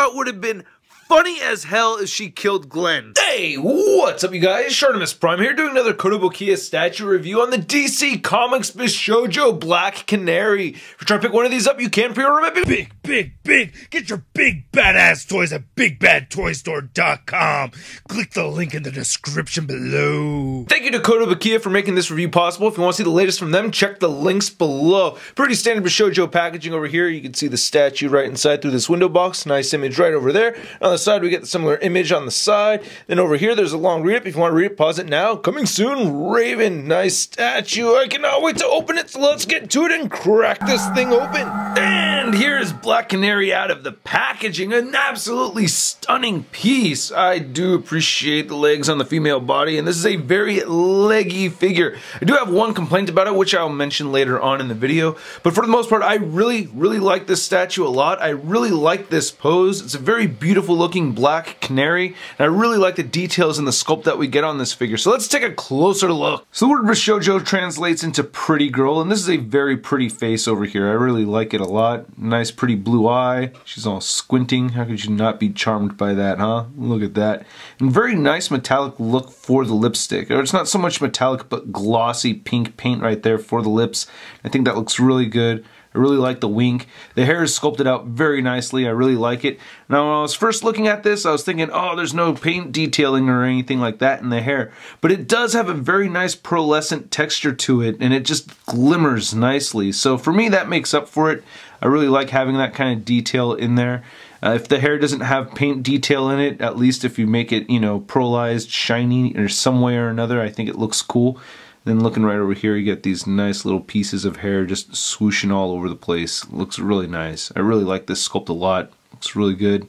thought would have been funny as hell if she killed Glenn. Hey, what's up, you guys? Shartimus Prime here doing another Kotobukiya statue review on the DC Comics Bishoujo Black Canary. If you're trying to pick one of these up, you can pre-order my big, big, big. Get your big badass toys at BigBadToyStore.com. Click the link in the description below. Thank you to Kotobukiya for making this review possible. If you want to see the latest from them, check the links below. Pretty standard Bishoujo packaging over here. You can see the statue right inside through this window box. Nice image right over there. The side, we get the similar image on the side. Then over here, there's a long read up. If you want to read it, pause it now. Coming soon, Raven. Nice statue. I cannot wait to open it. So let's get to it and crack this thing open. And here is Black Canary out of the packaging. An absolutely stunning piece. I do appreciate the legs on the female body, and this is a very leggy figure. I do have one complaint about it, which I'll mention later on in the video. But for the most part, I really, really like this statue a lot. I really like this pose. It's a very beautiful looking black canary, and I really like the details and the sculpt that we get on this figure. So let's take a closer look. So the word Bishoujo translates into pretty girl, and this is a very pretty face over here. I really like it a lot. Nice pretty blue eye. She's all squinting. How could you not be charmed by that, huh? Look at that. And very nice metallic look for the lipstick. Or it's not so much metallic, but glossy pink paint right there for the lips. I think that looks really good. I really like the wink. The hair is sculpted out very nicely. I really like it. Now, when I was first looking at this, I was thinking, oh, there's no paint detailing or anything like that in the hair. But it does have a very nice pearlescent texture to it, and it just glimmers nicely. So for me, that makes up for it. I really like having that kind of detail in there. Uh, if the hair doesn't have paint detail in it, at least if you make it, you know, pearlized, shiny, or some way or another, I think it looks cool. Then looking right over here, you get these nice little pieces of hair just swooshing all over the place. Looks really nice. I really like this sculpt a lot. Looks really good.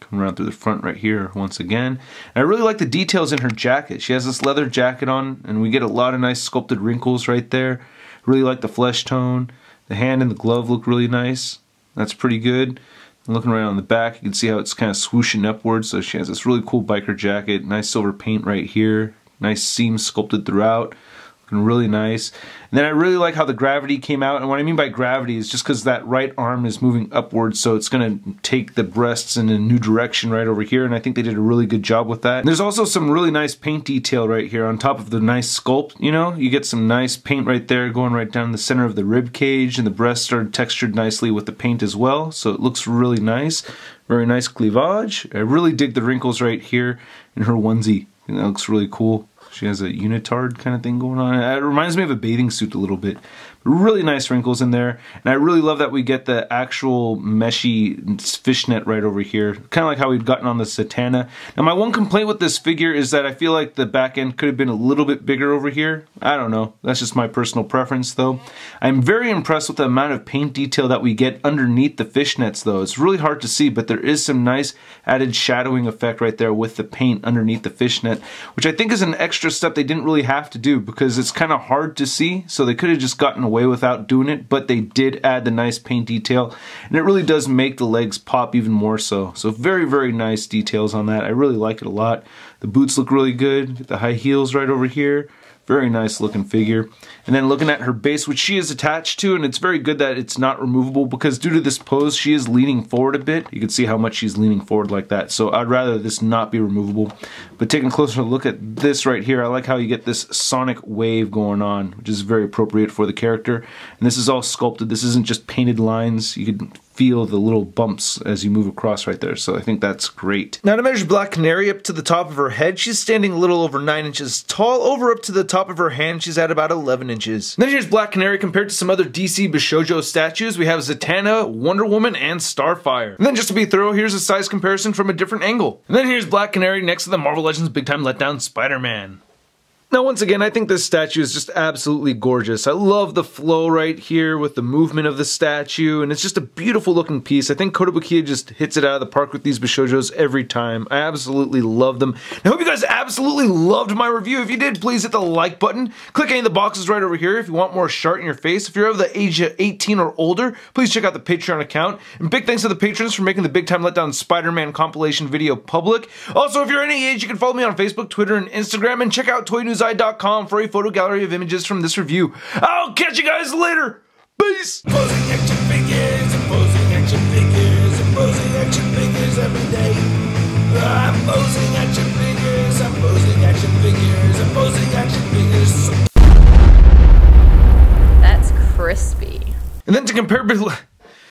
Coming around through the front right here once again. And I really like the details in her jacket. She has this leather jacket on, and we get a lot of nice sculpted wrinkles right there. Really like the flesh tone. The hand and the glove look really nice. That's pretty good. Looking right on the back, you can see how it's kind of swooshing upwards. So she has this really cool biker jacket. Nice silver paint right here. Nice seams sculpted throughout really nice. And then I really like how the gravity came out. And what I mean by gravity is just because that right arm is moving upwards, so it's going to take the breasts in a new direction right over here. And I think they did a really good job with that. And there's also some really nice paint detail right here on top of the nice sculpt. You know, you get some nice paint right there going right down the center of the rib cage, and the breasts are textured nicely with the paint as well. So it looks really nice. Very nice cleavage. I really dig the wrinkles right here in her onesie. And that looks really cool. She has a unitard kind of thing going on. It reminds me of a bathing suit a little bit. Really nice wrinkles in there. And I really love that we get the actual meshy fishnet right over here. Kind of like how we've gotten on the Zatanna. Now my one complaint with this figure is that I feel like the back end could have been a little bit bigger over here. I don't know. That's just my personal preference though. I'm very impressed with the amount of paint detail that we get underneath the fishnets though. It's really hard to see, but there is some nice added shadowing effect right there with the paint underneath the fishnet, which I think is an extra step they didn't really have to do because it's kind of hard to see. So they could have just gotten away without doing it, but they did add the nice paint detail, and it really does make the legs pop even more so. So very, very nice details on that. I really like it a lot. The boots look really good. The high heels right over here. Very nice looking figure. And then looking at her base, which she is attached to, and it's very good that it's not removable because due to this pose, she is leaning forward a bit. You can see how much she's leaning forward like that. So I'd rather this not be removable. But taking a closer look at this right here, I like how you get this sonic wave going on, which is very appropriate for the character. And this is all sculpted. This isn't just painted lines. You can feel the little bumps as you move across right there. So I think that's great. Now to measure Black Canary up to the top of her head, she's standing a little over 9 inches tall. Over up to the top of her hand, she's at about 11 inches. then here's Black Canary compared to some other DC Bishoujo statues. We have Zatanna, Wonder Woman, and Starfire. And then just to be thorough, here's a size comparison from a different angle. And then here's Black Canary next to the Marvel Legends Big Time Letdown Spider-Man. Now, once again, I think this statue is just absolutely gorgeous. I love the flow right here with the movement of the statue, and it's just a beautiful looking piece. I think Kotobukiya just hits it out of the park with these Bishoujos every time. I absolutely love them. I hope you guys absolutely loved my review. If you did, please hit the like button. Click any of the boxes right over here if you want more Shart in your face. If you're of the age of 18 or older, please check out the Patreon account. And big thanks to the patrons for making the Big Time Letdown Spider-Man compilation video public. Also, if you're any age, you can follow me on Facebook, Twitter, and Instagram, and check out Toy News Insight.com for a photo gallery of images from this review. I'll catch you guys later. Peace. Posing action figures, posing action figures, posing action figures every day. I'm posing action figures, I'm posing action figures, I'm posing action figures. That's crispy. And then to compare.